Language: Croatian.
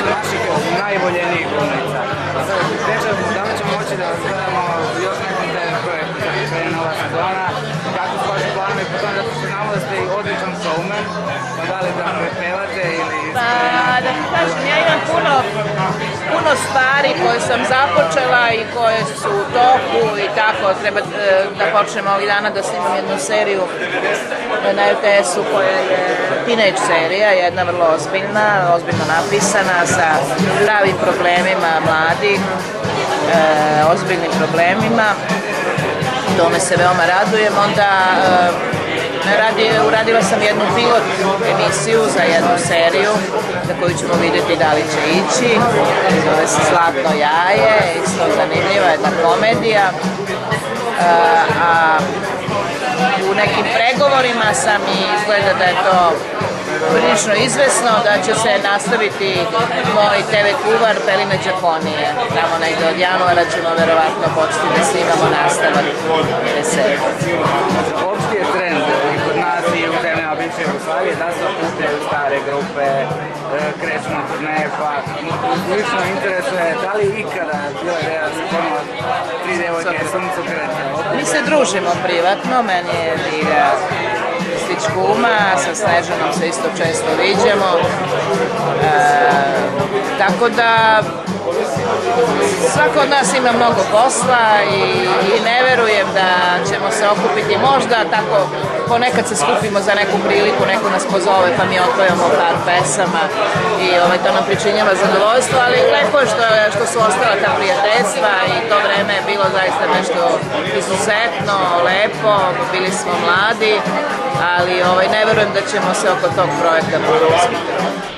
od naših najvoljenijih glumica. Da ćemo moći da gledamo još nekom TV projektu krene nova sezona, kako su vaši planovi po tome, zato što znamo da ste odličan showman, pa da li da pevate ili... Pa da ti kažem, ja imam puno, puno stvari koje sam započela i koje su u toku i tako. Treba e, da počnemo ovih dana da snimam jednu seriju na RTS-u koja je teenage serija, jedna vrlo ozbiljna, ozbiljno napisana sa pravim problemima mladih, e, ozbiljnim problemima. Tome se veoma radujem. Onda e, radi, uradila sam jednu pilot emisiju za jednu seriju za koju ćemo vidjeti da li će ići. Zove se Zlatno jaje, isto zanimljiva jedna komedija. E, a u nekim pregovorima sam i izgleda da je to prilično izvesno da će se nastaviti moj TV kuvar Peline Đakonije. Tamo negdje od januara ćemo verovatno početi da snimamo nastavak serije. Opšti je trend i kod nas i u zemljama bivše Jugoslavije da se okupljaju stare grupe, e, kreću na turneje, pa lično interesuje da li ikada bila ideja da se ponovo tri devojke suncokret Mi se družimo privatno, meni je Liga kuma, sa Snežanom se isto često viđamo. E, tako da svako od nas ima mnogo posla i, i ne verujem da ćemo se okupiti možda tako ponekad se skupimo za neku priliku, neko nas pozove pa mi otpojamo par pesama i ovaj, to nam pričinjava zadovoljstvo, ali lepo je što, što su ostala ta prijateljstva i to bilo zaista nešto izuzetno, lepo, bili smo mladi, ali ovaj, ne verujem da ćemo se oko tog projekta pokuspiti.